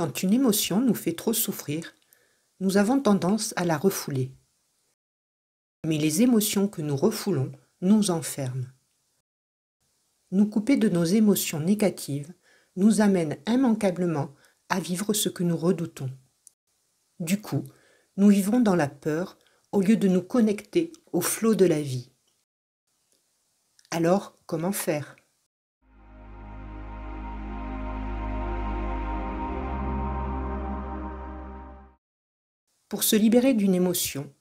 Quand une émotion nous fait trop souffrir, nous avons tendance à la refouler. Mais les émotions que nous refoulons nous enferment. Nous couper de nos émotions négatives nous amène immanquablement à vivre ce que nous redoutons. Du coup, nous vivons dans la peur au lieu de nous connecter au flot de la vie. Alors, comment faire? Pour se libérer d'une émotion,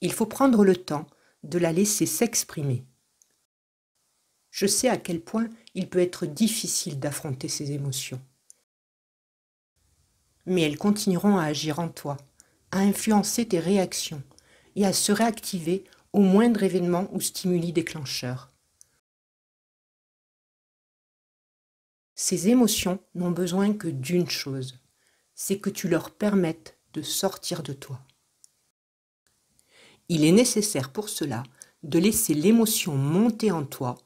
il faut prendre le temps de la laisser s'exprimer. Je sais à quel point il peut être difficile d'affronter ces émotions. Mais elles continueront à agir en toi, à influencer tes réactions et à se réactiver au moindre événement ou stimuli déclencheur. Ces émotions n'ont besoin que d'une chose, c'est que tu leur permettes de sortir de toi. Il est nécessaire pour cela de laisser l'émotion monter en toi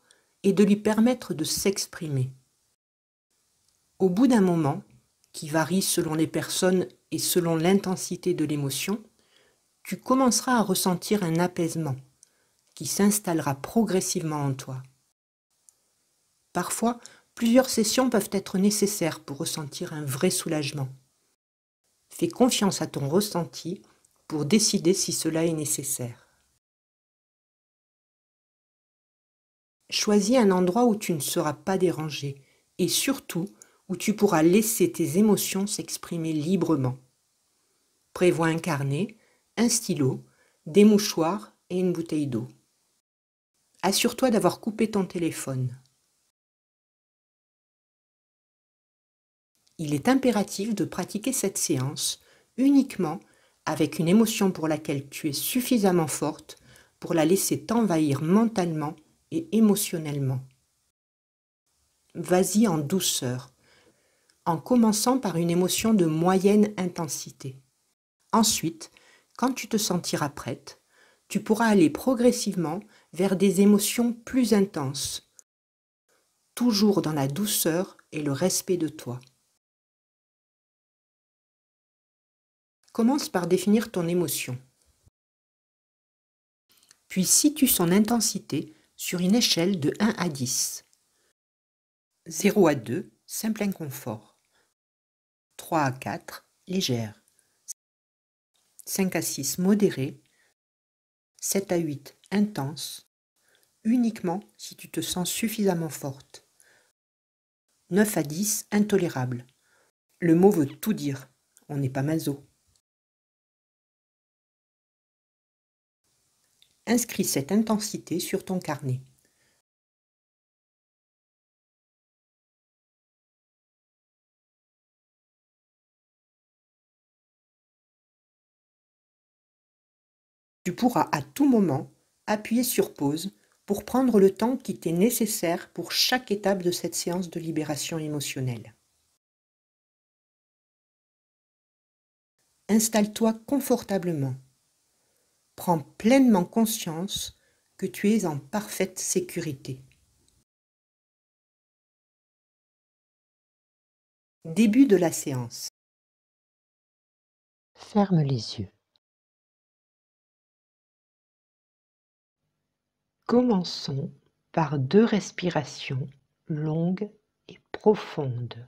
et de lui permettre de s'exprimer. Au bout d'un moment, qui varie selon les personnes et selon l'intensité de l'émotion, tu commenceras à ressentir un apaisement qui s'installera progressivement en toi. Parfois, plusieurs sessions peuvent être nécessaires pour ressentir un vrai soulagement. Fais confiance à ton ressenti pour décider si cela est nécessaire. Choisis un endroit où tu ne seras pas dérangé et surtout où tu pourras laisser tes émotions s'exprimer librement. Prévois un carnet, un stylo, des mouchoirs et une bouteille d'eau. Assure-toi d'avoir coupé ton téléphone. Il est impératif de pratiquer cette séance uniquement avec une émotion pour laquelle tu es suffisamment forte pour la laisser t'envahir mentalement et émotionnellement. Vas-y en douceur, en commençant par une émotion de moyenne intensité. Ensuite, quand tu te sentiras prête, tu pourras aller progressivement vers des émotions plus intenses, toujours dans la douceur et le respect de toi. Commence par définir ton émotion. Puis situe son intensité sur une échelle de 1 à 10. 0 à 2, simple inconfort. 3 à 4, légère. 5 à 6, modéré. 7 à 8, intense. Uniquement si tu te sens suffisamment forte. 9 à 10, intolérable. Le mot veut tout dire. On n'est pas maso. Inscris cette intensité sur ton carnet. Tu pourras à tout moment appuyer sur pause pour prendre le temps qui t'est nécessaire pour chaque étape de cette séance de libération émotionnelle. Installe-toi confortablement prends pleinement conscience que tu es en parfaite sécurité. Début de la séance. Ferme les yeux. Commençons par deux respirations longues et profondes.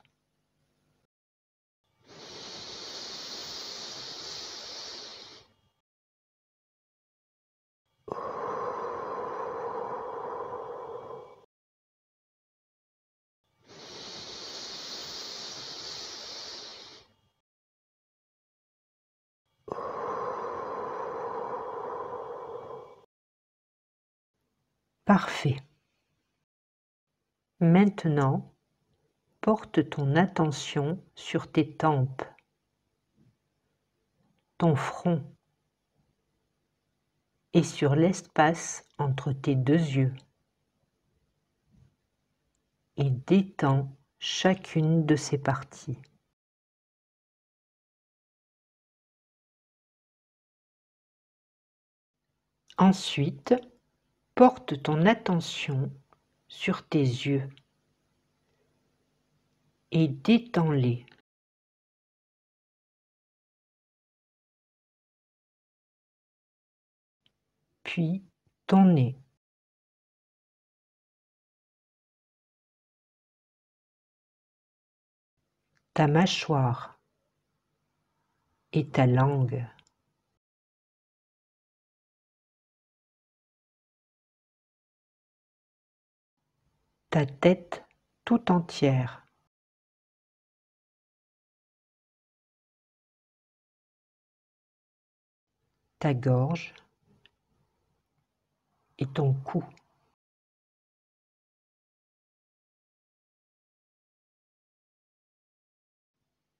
Parfait. Maintenant, porte ton attention sur tes tempes, ton front et sur l'espace entre tes deux yeux et détends chacune de ces parties. Ensuite, porte ton attention sur tes yeux et détends-les. Puis ton nez. Ta mâchoire et ta langue. Ta tête tout entière. Ta gorge et ton cou.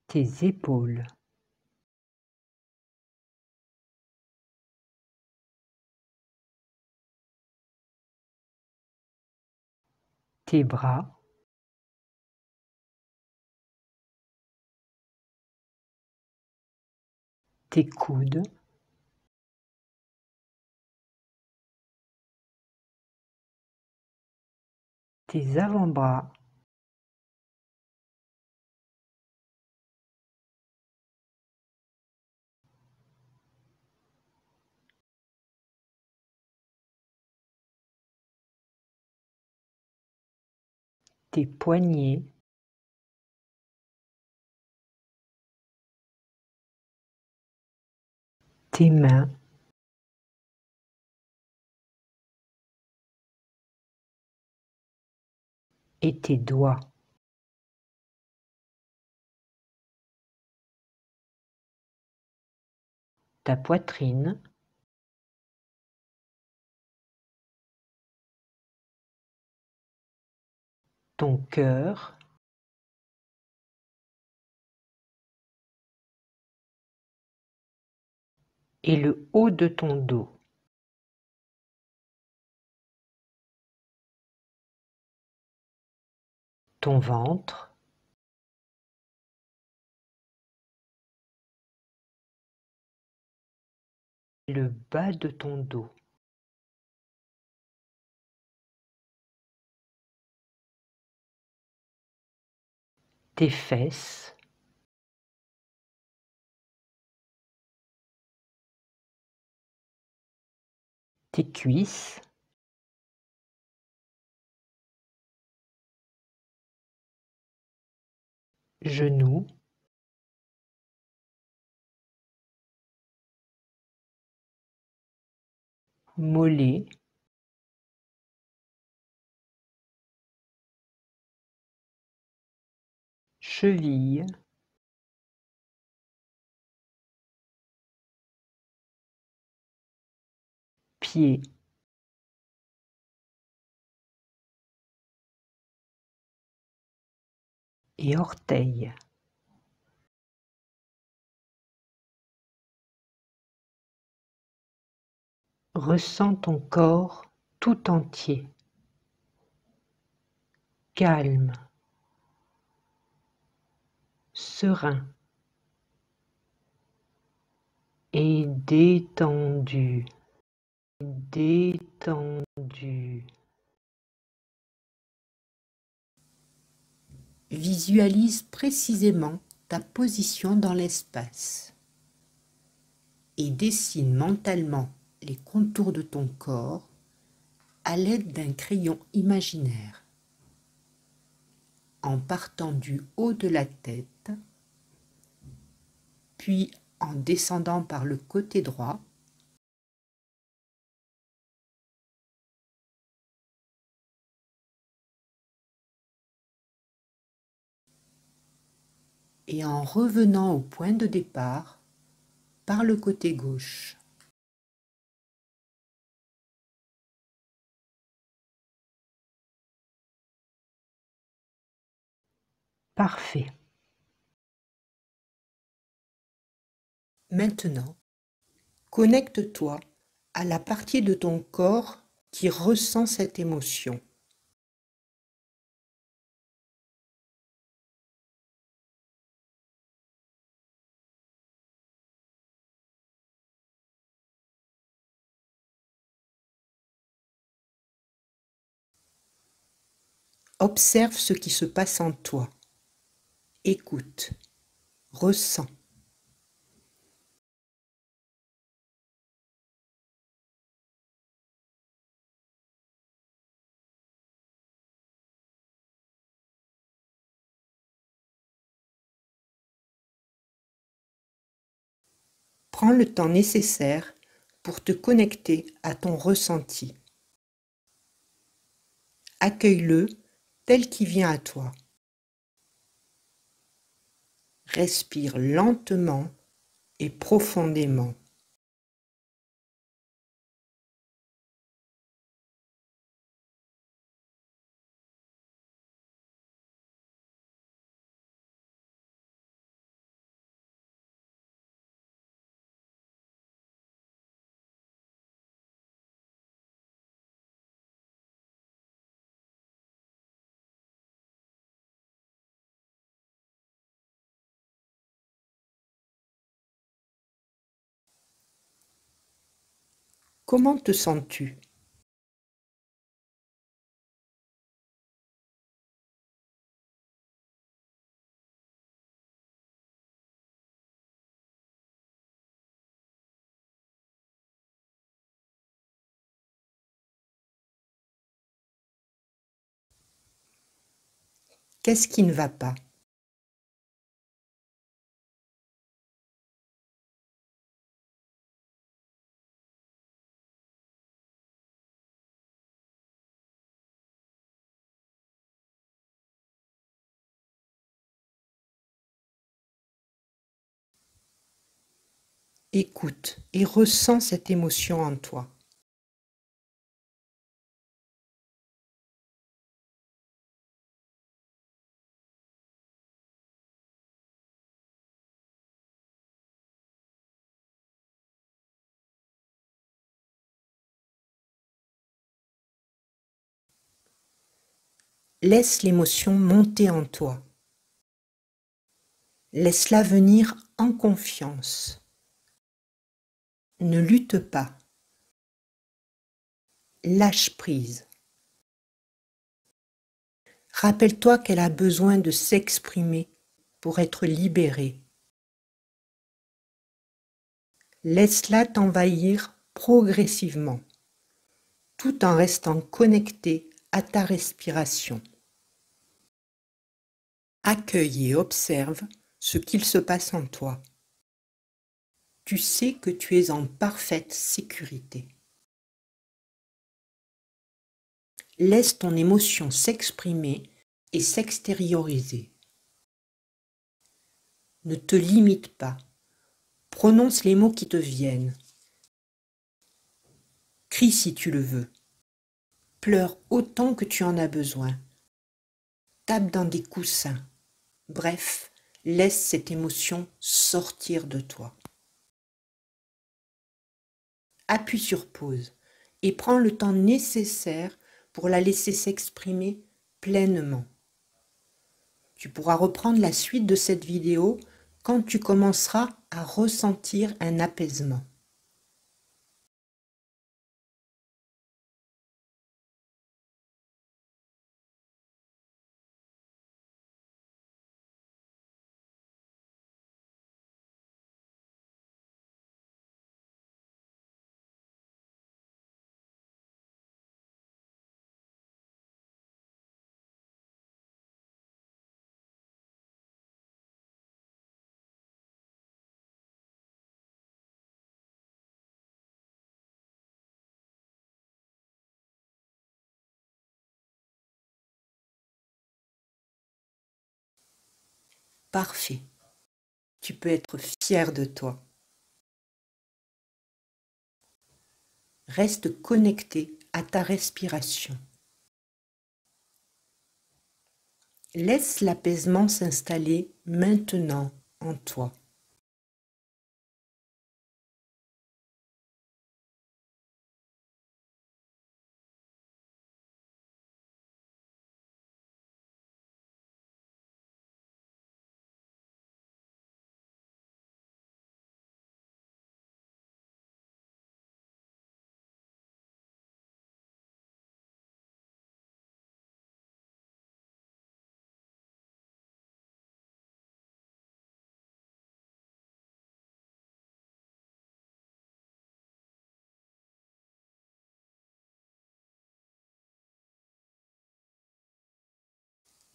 Tes épaules. Tes bras, tes coudes, tes avant-bras, tes poignets. Tes mains. Et tes doigts. Ta poitrine, ton cœur et le haut de ton dos. Ton ventre, le bas de ton dos. Tes fesses, tes cuisses, genoux, mollets, cheville pied. Et orteil. Ressens ton corps tout entier, calme serein et détendu, détendu. Visualise précisément ta position dans l'espace et dessine mentalement les contours de ton corps à l'aide d'un crayon imaginaire en partant du haut de la tête, puis en descendant par le côté droit, et en revenant au point de départ par le côté gauche. Parfait. Maintenant, connecte-toi à la partie de ton corps qui ressent cette émotion. Observe ce qui se passe en toi écoute, ressens. Prends le temps nécessaire pour te connecter à ton ressenti. Accueille-le tel qu'il vient à toi. Respire lentement et profondément. Comment te sens-tu? Qu'est-ce qui ne va pas? Écoute et ressens cette émotion en toi. Laisse l'émotion monter en toi. Laisse-la venir en confiance. Ne lutte pas. Lâche prise. Rappelle-toi qu'elle a besoin de s'exprimer pour être libérée. Laisse-la t'envahir progressivement, tout en restant connecté à ta respiration. Accueille et observe ce qu'il se passe en toi tu sais que tu es en parfaite sécurité. Laisse ton émotion s'exprimer et s'extérioriser. Ne te limite pas. Prononce les mots qui te viennent. Crie si tu le veux. Pleure autant que tu en as besoin. Tape dans des coussins. Bref, laisse cette émotion sortir de toi appuie sur pause et prends le temps nécessaire pour la laisser s'exprimer pleinement. Tu pourras reprendre la suite de cette vidéo quand tu commenceras à ressentir un apaisement. Parfait. Tu peux être fier de toi. Reste connecté à ta respiration. Laisse l'apaisement s'installer maintenant en toi.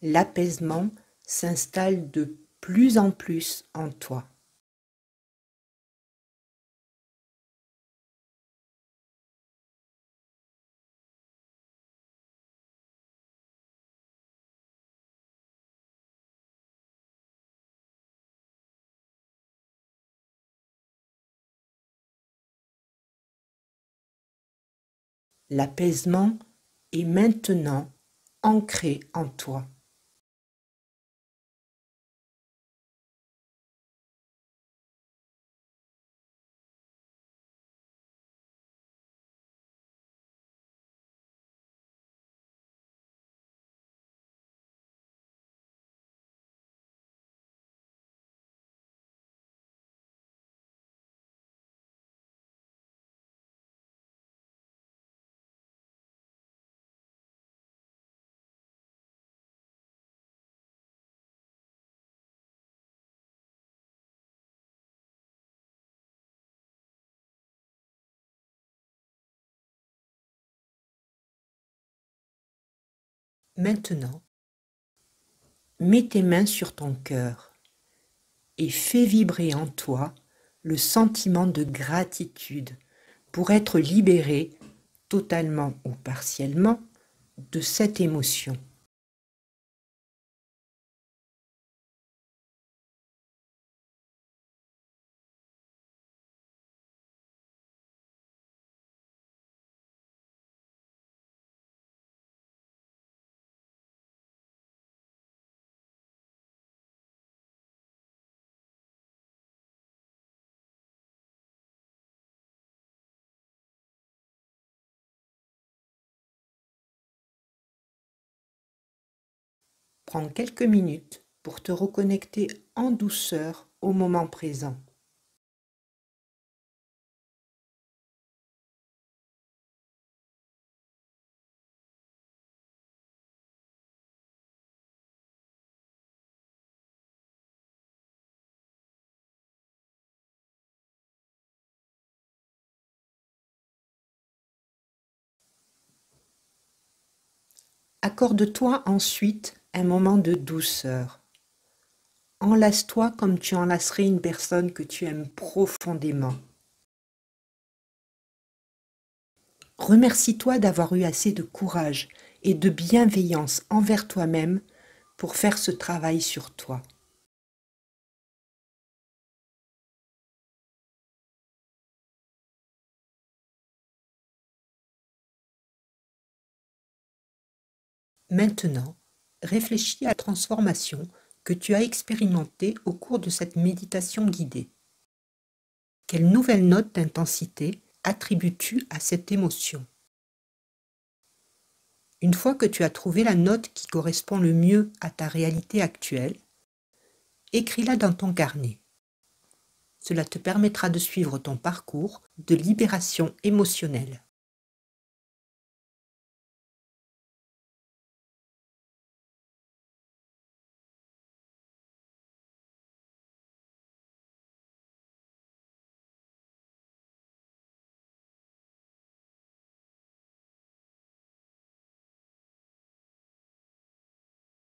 l'apaisement s'installe de plus en plus en toi. L'apaisement est maintenant ancré en toi. Maintenant, mets tes mains sur ton cœur et fais vibrer en toi le sentiment de gratitude pour être libéré totalement ou partiellement de cette émotion. Prends quelques minutes pour te reconnecter en douceur au moment présent. Accorde-toi ensuite un moment de douceur. Enlace-toi comme tu enlacerais une personne que tu aimes profondément. Remercie-toi d'avoir eu assez de courage et de bienveillance envers toi-même pour faire ce travail sur toi. Maintenant, réfléchis à la transformation que tu as expérimentée au cours de cette méditation guidée. Quelle nouvelle note d'intensité attribues-tu à cette émotion? Une fois que tu as trouvé la note qui correspond le mieux à ta réalité actuelle, écris-la dans ton carnet. Cela te permettra de suivre ton parcours de libération émotionnelle.